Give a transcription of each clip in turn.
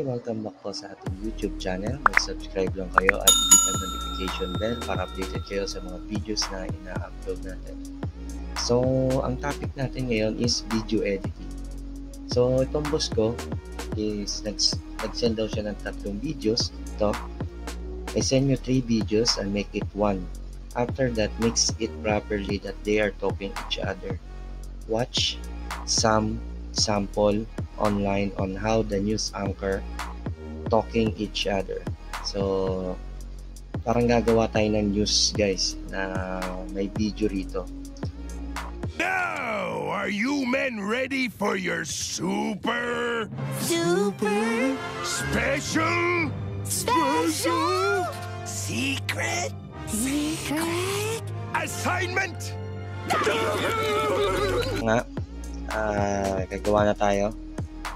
Hi, welcome back po sa ating YouTube channel. Mag-subscribe lang kayo at hit ang notification bell para updated kayo sa mga videos na ina-upload natin. So, ang topic natin ngayon is video editing. So, itong boss ko is nags- nag-send daw siya ng tatlong videos. Ito, I send you three videos and make it one. After that, mix it properly that they are talking each other. Watch some sample online on how the news anchor talking each other. So, parang gagawa tayo ng news guys na may video rito. Now, are you men ready for your super Super special special secret secret assignment? Nga, ah gagawa na tayo.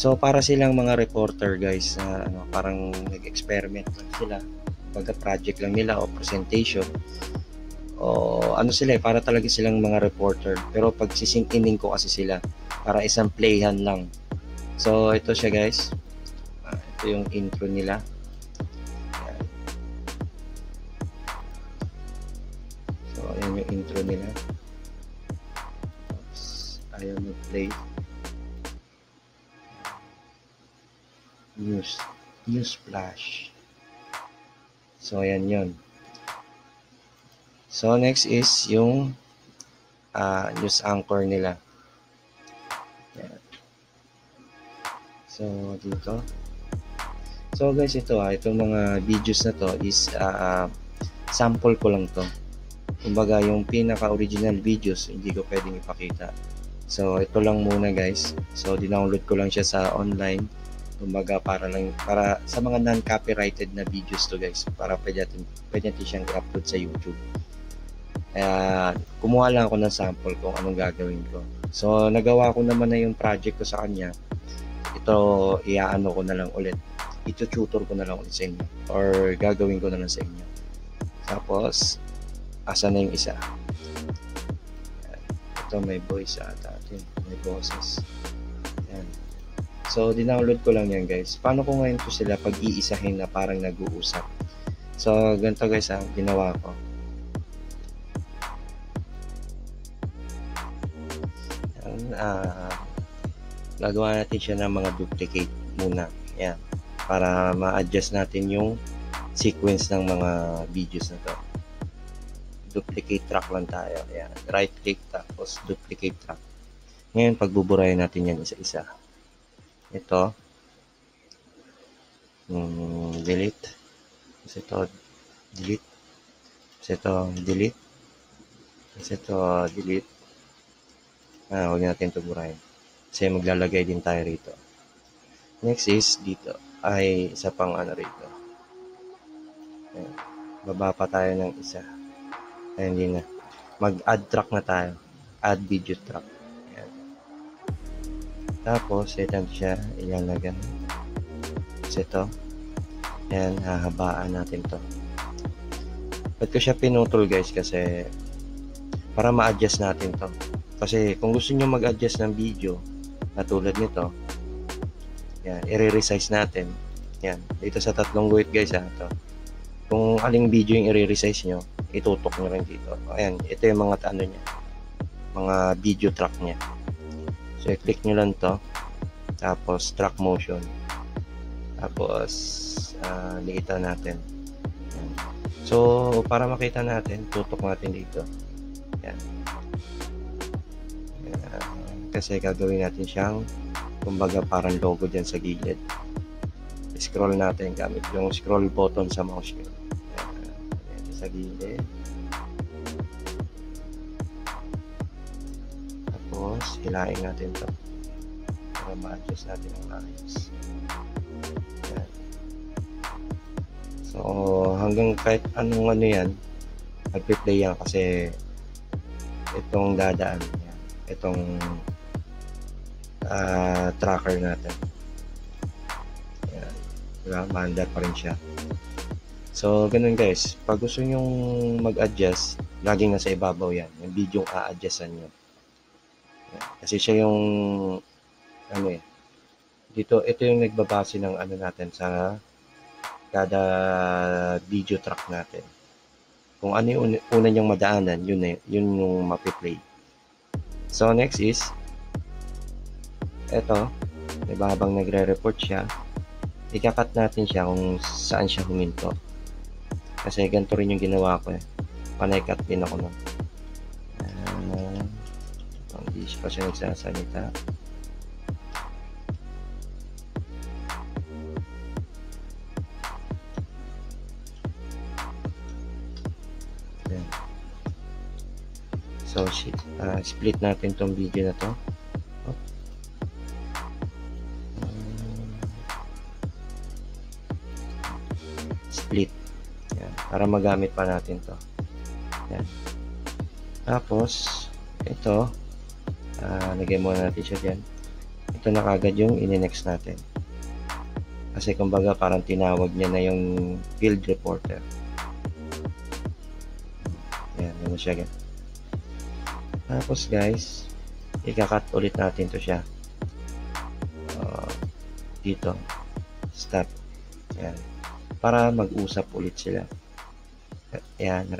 So, para silang mga reporter guys, na ano, parang nag-experiment lang sila. Pagka project lang nila o presentation. O ano sila eh, para talaga silang mga reporter. Pero pag sisinginin ko kasi sila, para isang playhan lang. So, ito siya guys. Ah, ito yung intro nila. So, ayan yung intro nila. Oops, ayaw mag-play. News. News flash. So, ayan yun. So, next is yung ah, news anchor nila. So, dito. So, guys, ito ah, itong mga videos na to is ah, sample ko lang to. Kumbaga, yung pinaka-original videos, hindi ko pwedeng ipakita. So, ito lang muna guys. So, dinownload ko lang siya sa online. Kumbaga, para lang, para sa mga non-copyrighted na videos to guys. Para pwede natin, pwede natin siyang i-upload sa YouTube. Kaya, kumuha lang ako ng sample kung anong gagawin ko. So, nagawa ko naman na yung project ko sa kanya. Ito, iaano ko na lang ulit. Ito-tutor ko na lang ulit sa inyo. Or gagawin ko na lang sa inyo. Tapos, asa na yung isa? Ito may voice ata. Ito, may boses. Ayan. So, dinownload ko lang yan guys. Paano ko ngayon to sila pag-iisahin na parang nag-uusap? So, ganito guys ha, ginawa ko. Ayan, ah, gagawa natin siya ng mga duplicate muna. Ayan. Para ma-adjust natin yung sequence ng mga videos na to duplicate track lang tayo. Ayan. Right click tapos duplicate track. Ngayon, pagbuburayan natin yan isa-isa. Ito. Mm, delete. Tapos ito, delete. Tapos ito, delete. Tapos ito, delete. Ah, huwag natin ito burahin. Kasi maglalagay din tayo rito. Next is dito. Ay, isa pang ano rito. Ayan. Baba pa tayo ng isa. Ay, hindi na. Mag-add track na tayo. Add video track. Tapos, ito siya. Ilalagay. Tapos ito. Ayan, hahabaan natin to. Ba't ko siya pinutol guys? Kasi para ma-adjust natin to. Kasi kung gusto nyo mag-adjust ng video na tulad nito, yan, i-resize natin. Yan, dito sa tatlong guhit guys ha, ito. Kung aling video yung i-resize nyo, itutok nyo rin dito. Ayan, ito yung mga ano niya. Mga video track niya. So, i-click nyo lang to. Tapos, track motion. Tapos, uh, liitan natin. So, para makita natin, tutok natin dito. Ayan. Ayan. Kasi gagawin natin siyang kumbaga parang logo dyan sa gilid. Scroll natin gamit yung scroll button sa mouse nyo sa gilid. Tapos, hilain natin to para ma-adjust natin ang ayos. Yan. So, hanggang kahit anong ano yan, magpe-play yan kasi itong dadaan yan. Itong uh, tracker natin. Yan. Diba? Maandar pa rin siya. So, ganun guys. Pag gusto nyo mag-adjust, laging nasa ibabaw yan. Yung video a-adjustan nyo. Kasi siya yung ano eh, Dito, ito yung nagbabase ng ano natin sa kada video track natin. Kung ano yung una- niyang madaanan, yun, na, yun yung mapiplay. So, next is, eto, diba habang nagre-report siya, ikakat natin siya kung saan siya huminto. Kasi ganito rin yung ginawa ko eh. Panay cut din ako nun. Uh, hindi pa siya nagsasalita. Ayan. So, ah, split natin tong video na to. Oh. Split. Yan. Para magamit pa natin to. Yan. Tapos, ito, ah lagay muna natin siya dyan. Ito na kagad yung ininext natin. Kasi kumbaga parang tinawag niya na yung field reporter. Yan, yun siya. gan- Tapos guys, ikakat ulit natin to siya. Ah, dito. Stop. Yan. Para mag-usap ulit sila. Yan.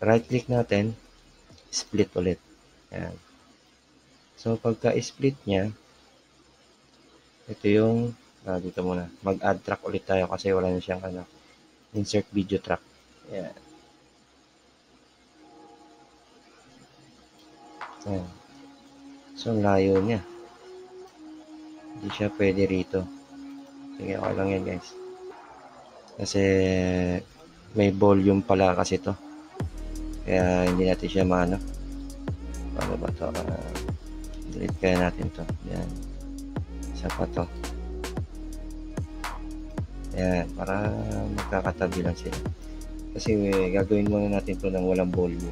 Right click natin. Split ulit. Yan. So, pagka-split niya, ito yung, ah, dito muna, mag-add track ulit tayo kasi wala na siyang ano, insert video track. Yan. Yan. So, layo niya. Hindi siya pwede rito. Sige, okay lang yan guys. Kasi, may volume pala kasi to. Kaya, hindi natin siya maano. Paano ba to? Ah, delete kaya natin to. Yan. Isa pa to. Yan. Para magkakatabi lang sila. Kasi, gagawin muna natin to ng walang volume.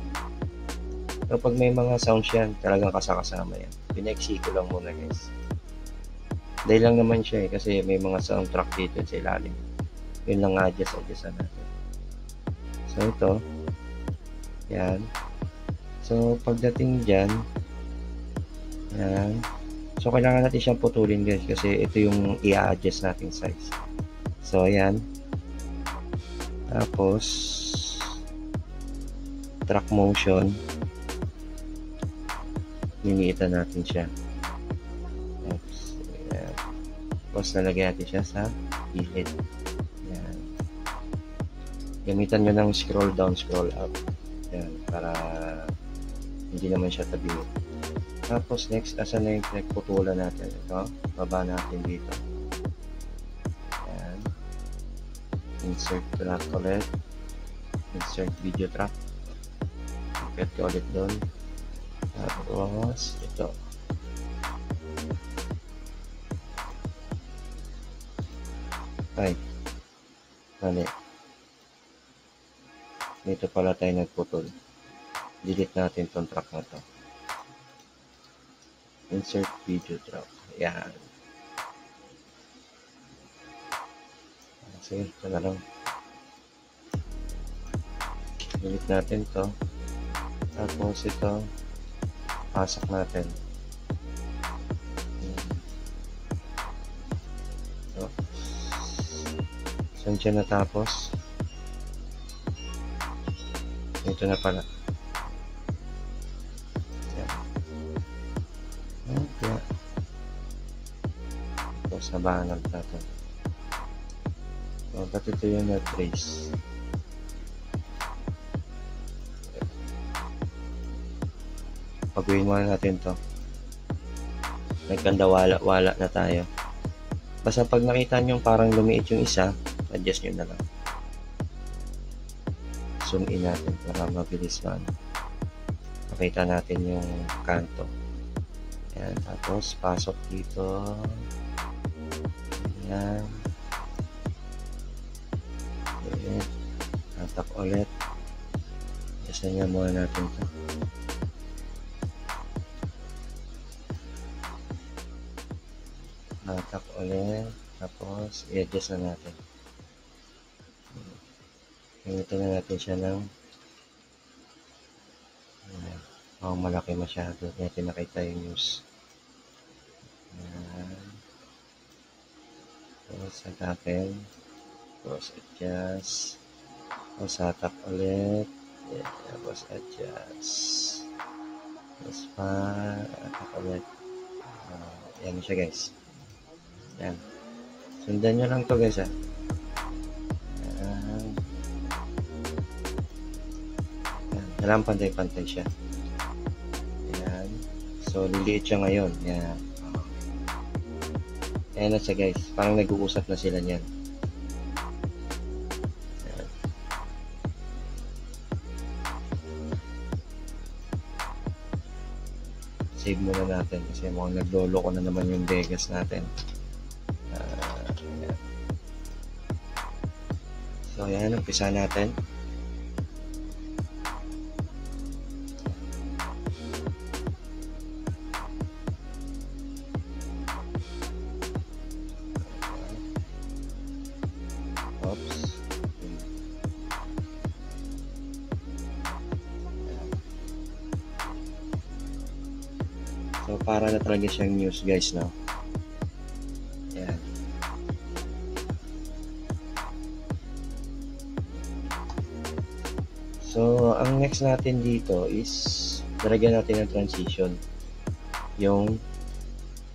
Pero pag may mga sounds yan, talagang kasakasama yan. Pineksi ko lang muna guys. Dahil lang naman siya eh, kasi may mga soundtrack dito sa ilalim. Yun lang adjust adjustan natin. So ito, yan. So pagdating dyan, yan. So kailangan natin siyang putulin guys kasi ito yung i-adjust nating size. So ayan. Tapos, track motion niniitan natin siya. Oops. Ayan. Tapos nalagyan natin siya sa gilid. Ayan. Gamitan nyo ng scroll down, scroll up. Ayan. Para hindi naman siya tabi. Tapos next, asan na yung pinagputulan natin? Ito. Baba natin dito. Ayan. Insert track ulit. Insert video track. Ikot ko ulit doon. Tapos, ito. Ay. Mali. Dito pala tayo nagputol. Delete natin tong track na to. Insert video track. Yan. Sige, ito na lang. Delete natin to. Tapos ito, pasok natin. So, saan siya natapos? Ito na pala. Tapos nabahanap natin. So, ba't ito yung na-trace? Pagawin muna natin to. Nagkanda wala-wala na tayo. Basta pag nakita nyo parang lumiit yung isa, adjust nyo na lang. Zoom in natin para mabilis man. Makita natin yung kanto. Ayan, tapos pasok dito. Ayan. Ulit. Tatak ulit. Na nga muna natin to. Tatak ulit. Tapos, i-adjust na natin. Gamitin na natin siya ng Ayan. Oh, malaki masyado. Kaya tinakita yung news. Ayan. Tapos hatakin. Tapos adjust. Tapos hatak ulit. Yeah, tapos adjust. Tapos pa, hatak ulit. Uh, yan siya guys. Yan. Sundan nyo lang to guys ah. Yan. Yan. Kailangan pantay-pantay siya. Yan. So, liliit siya ngayon. Yan. Ayan na siya guys. Parang nag-uusap na sila niyan. Save muna natin kasi mukhang naglolo ko na naman yung Vegas natin. Ah, ayan. So ayan, umpisa natin. Na talaga siyang news, guys, no? Ayan. So, ang next natin dito is lalagyan natin ng transition. Yung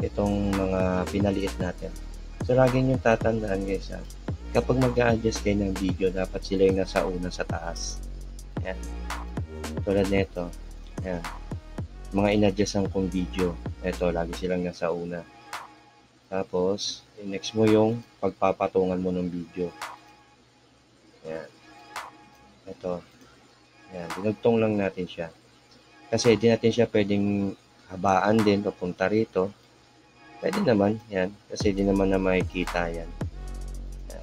itong mga pinaliit natin. So, lagi nyo tatandaan, guys, ha? kapag mag adjust kayo ng video, dapat sila yung nasa una sa taas. Ayan. Tulad nito. Ayan. Mga in-adjustan kong video. Ito, lagi silang nasa una. Tapos, next mo yung pagpapatungan mo ng video. Ayan. Ito. Ayan. Dinugtong lang natin siya. Kasi di natin siya pwedeng habaan din papunta rito. Pwede naman. Yan. Kasi di naman na makikita yan.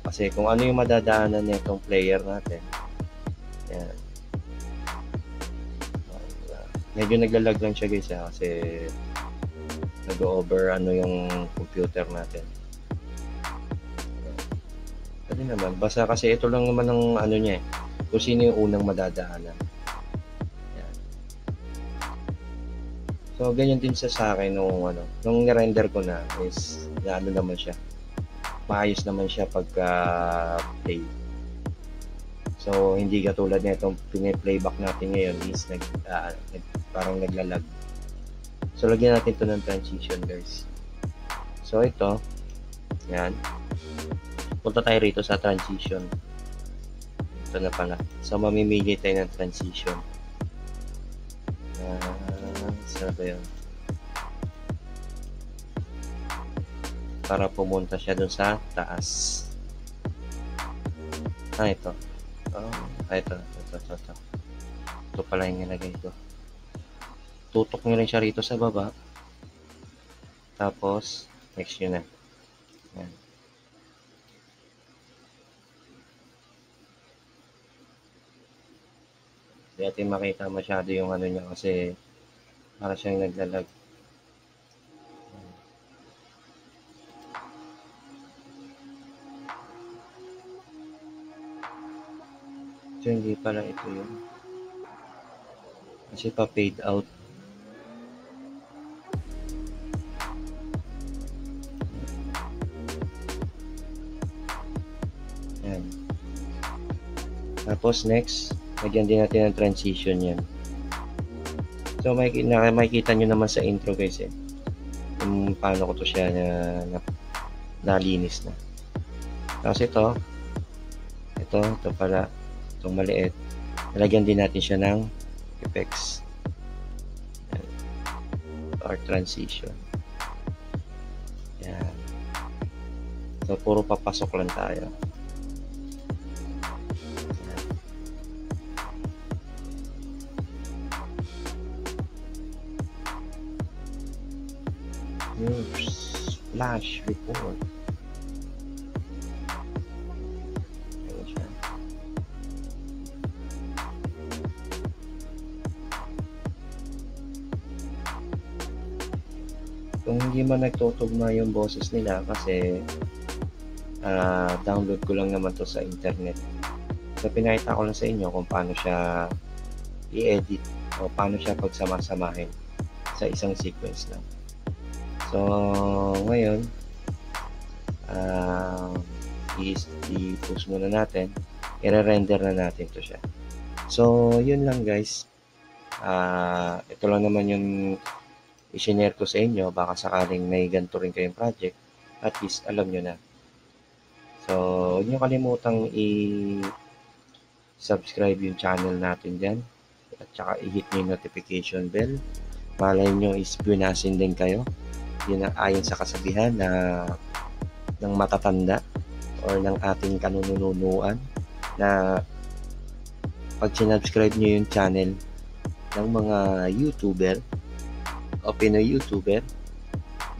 Kasi kung ano yung madadaanan nitong player natin. Yan. Medyo naglalag lang siya guys ha, kasi nag-over ano yung computer natin. Pwede naman. Basta kasi ito lang naman ang ano niya eh. Kung sino yung unang madadaanan. Yan. So, ganyan din sa sa akin nung ano, nung ni-render ko na is na ano naman siya maayos naman siya pagka play. So, hindi katulad na itong pine-playback natin ngayon is nag, uh, nag, parang naglalag. So, lagyan natin ito ng transition guys. So, ito. Yan. Punta tayo rito sa transition. Ito na pala. So, mamimili tayo ng transition. Uh, saan ba yun? para pumunta siya dun sa taas. Ah, ito. Oh, ito. Ito, ito, ito. Ito pala yung nilagay ko. Tutok nyo lang siya rito sa baba. Tapos, next nyo na. Yan. Hindi makita masyado yung ano niya kasi para siyang naglalag. So, hindi pala ito yun. Kasi pa paid out. Yan. Tapos next, lagyan din natin ng transition yan. So may, na, makikita nyo naman sa intro guys eh. Kung paano ko to siya na, na nalinis na. Tapos ito, ito, ito pala, itong maliit. Nalagyan din natin siya ng effects or transition. Yan. So, puro papasok lang tayo. News flash report. Hindi man nagtutugma yung boses nila kasi uh, download ko lang naman to sa internet. So, pinakita ko lang sa inyo kung paano siya i-edit o paano siya pagsama-samahin sa isang sequence lang. So, ngayon, uh, i-post muna natin. I-render na natin to siya. So, yun lang guys. Ah, ito lang naman yung i-share ko sa inyo. Baka sakaling may ganito rin kayong project. At least, alam nyo na. So, huwag nyo kalimutang i-subscribe yung channel natin dyan. At saka i-hit nyo yung notification bell. Malay nyo is bunasin din kayo. Yun ang ayon sa kasabihan na ng matatanda or ng ating kanununuan na pag sinubscribe nyo yung channel ng mga YouTuber o Pinoy YouTuber,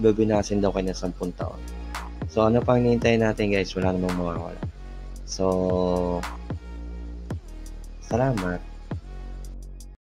bubinasin daw kayo ng 10 taon. So, ano pang hinihintay natin guys? Wala namang mawawala. So, salamat.